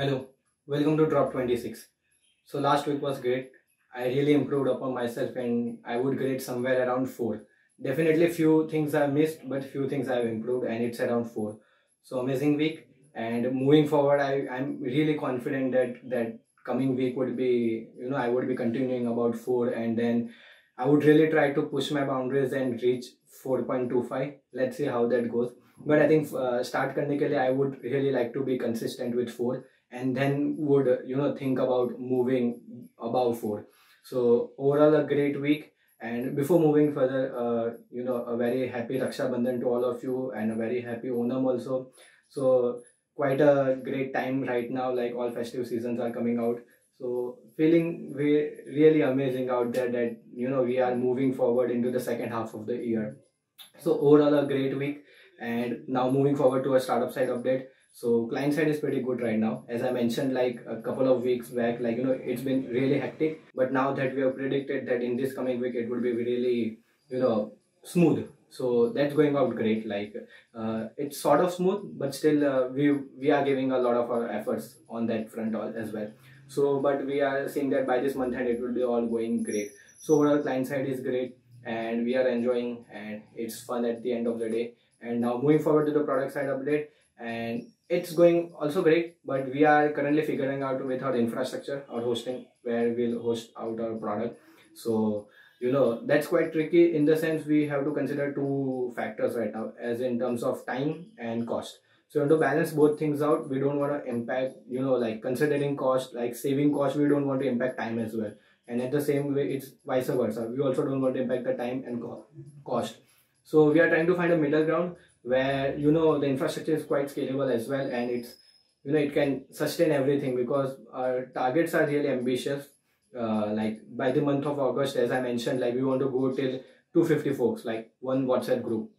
Hello, welcome to Drop 26. So last week was great. I really improved upon myself and I would grade somewhere around 4. Definitely few things I missed but few things I've improved and it's around 4. So amazing week and moving forward I, I'm really confident that that coming week would be you know I would be continuing about 4 and then I would really try to push my boundaries and reach 4.25. Let's see how that goes. But I think uh, start करने के लिए I would really like to be consistent with 4 and then would you know think about moving above 4 so overall a great week. And before moving further uh, you know a very happy raksha bandhan to all of you and a very happy onam also. So quite a great time right now like all festive seasons are coming out. So feeling really amazing out there that you know we are moving forward into the second half of the year. So overall a great week. And now moving forward to a startup side update so client side is pretty good right now. As I mentioned like a couple of weeks back, like you know, it's been really hectic. But now that we have predicted that in this coming week it will be really, you know, smooth. So that's going out great. Like uh, it's sort of smooth, but still uh, we we are giving a lot of our efforts on that front as well. So but we are seeing that by this month end it will be all going great. So overall client side is great and we are enjoying and it's fun at the end of the day. And now moving forward to the product side update and it's going also great but we are currently figuring out with our infrastructure our hosting where we'll host out our product. So you know that's quite tricky in the sense we have to consider two factors right now as in terms of time and cost. So to balance both things out we don't want to impact you know like considering cost like saving cost we don't want to impact time as well. And at the same way it's vice versa. We also don't want to impact the time and cost. So we are trying to find a middle ground where you know the infrastructure is quite scalable as well and it's you know it can sustain everything because our targets are really ambitious. Uh, like by the month of august as i mentioned like we want to go till 250 folks like one whatsapp group.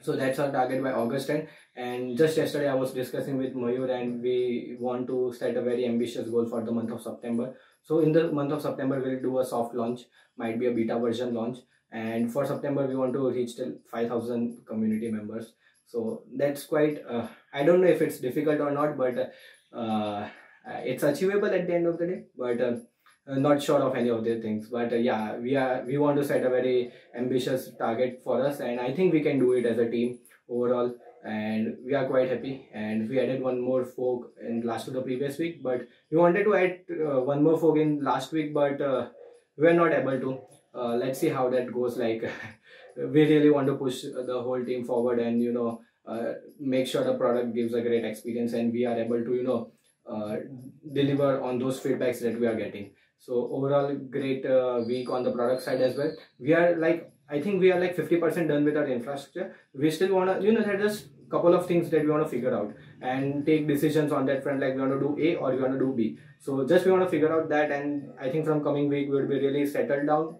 So that's our target by august end. And just yesterday i was discussing with mayur and we want to set a very ambitious goal for the month of september. So in the month of september we'll do a soft launch might be a beta version launch. And for september we want to reach till 5000 community members so that's quite uh, i don't know if it's difficult or not but uh, it's achievable at the end of the day but uh, not sure of any of the things. But uh, yeah we are we want to set a very ambitious target for us and i think we can do it as a team overall and we are quite happy. And we added one more folk in last to the previous week but we wanted to add uh, one more folk in last week but uh, we are not able to. Let's see how that goes like we really want to push the whole team forward and you know uh, make sure the product gives a great experience and we are able to you know uh, deliver on those feedbacks that we are getting. So overall great uh, week on the product side as well. We are like i think we are like 50% done with our infrastructure. We still want to you know there's just couple of things that we want to figure out and take decisions on that front like we want to do a or we want to do b. So just we want to figure out that and i think from coming week we'll be really settled down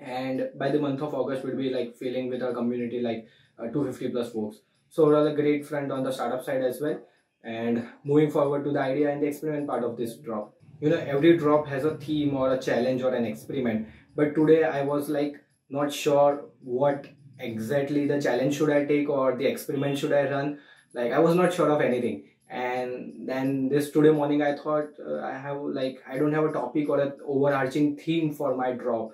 and by the month of august we'll be like filling with our community like uh, 250 plus folks. So overall a great front on the startup side as well. And moving forward to the idea and the experiment part of this drop. You know every drop has a theme or a challenge or an experiment. But today i was like not sure what exactly the challenge should i take or the experiment should i run. Like i was not sure of anything. And then this today morning i thought uh, i have like i don't have a topic or an overarching theme for my drop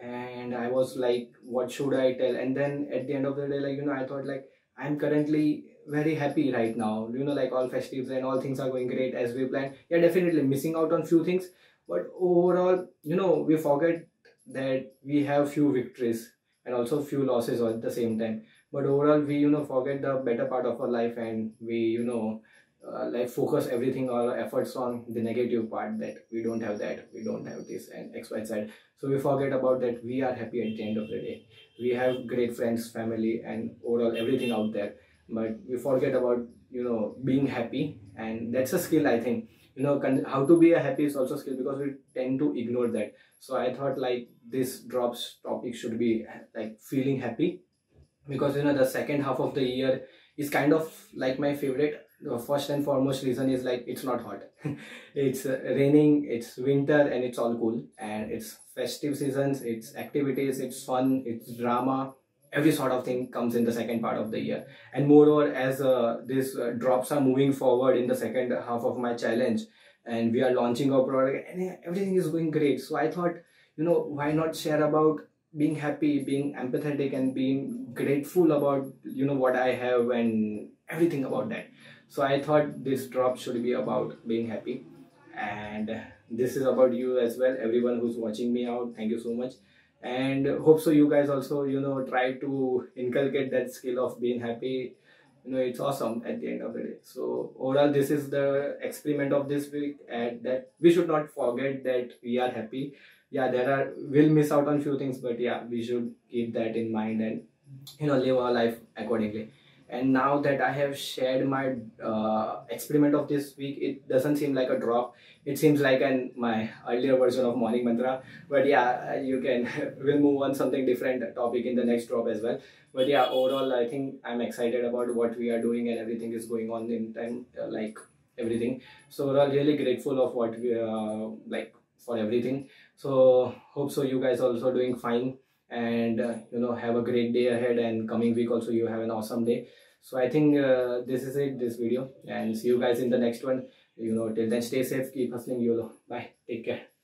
and i was like what should i tell? And then at the end of the day like you know i thought like i'm currently very happy right now. You know like all festives and all things are going great as we planned. Yeah definitely missing out on few things. But overall you know we forget that we have few victories and also few losses at the same time. But overall we you know forget the better part of our life and we you know uh, like focus everything our efforts on the negative part that we don't have that we don't have this and x y z. So we forget about that we are happy at the end of the day. We have great friends family and overall everything out there. But we forget about you know being happy. And that's a skill i think. You know how to be a happy is also a skill because we tend to ignore that. So i thought like this drops topic should be like feeling happy. Because you know the second half of the year is kind of like my favorite the first and foremost reason is like it's not hot. It's uh, raining it's winter and it's all cool. And it's festive seasons it's activities it's fun it's drama. Every sort of thing comes in the second part of the year. And moreover as uh, these uh, drops are moving forward in the second half of my challenge and we are launching our product and everything is going great. So i thought you know why not share about being happy being empathetic and being grateful about you know what i have and everything about that so i thought this drop should be about being happy. And this is about you as well everyone who's watching me out. Thank you so much. And hope so you guys also you know try to inculcate that skill of being happy. You know it's awesome at the end of the day. So overall this is the experiment of this week and that we should not forget that we are happy. Yeah there are we'll miss out on few things but yeah we should keep that in mind and you know live our life accordingly and now that i have shared my uh, experiment of this week it doesn't seem like a drop. It seems like an my earlier version of morning mantra. But yeah you can we'll move on something different topic in the next drop as well. But yeah overall i think i'm excited about what we are doing and everything is going on in time uh, like everything. So overall really grateful of what we uh, like for everything. So hope so you guys also doing fine and uh, you know have a great day ahead and coming week also you have an awesome day. So i think uh, this is it this video and see you guys in the next one. You know till then stay safe keep hustling yolo. Bye. Take care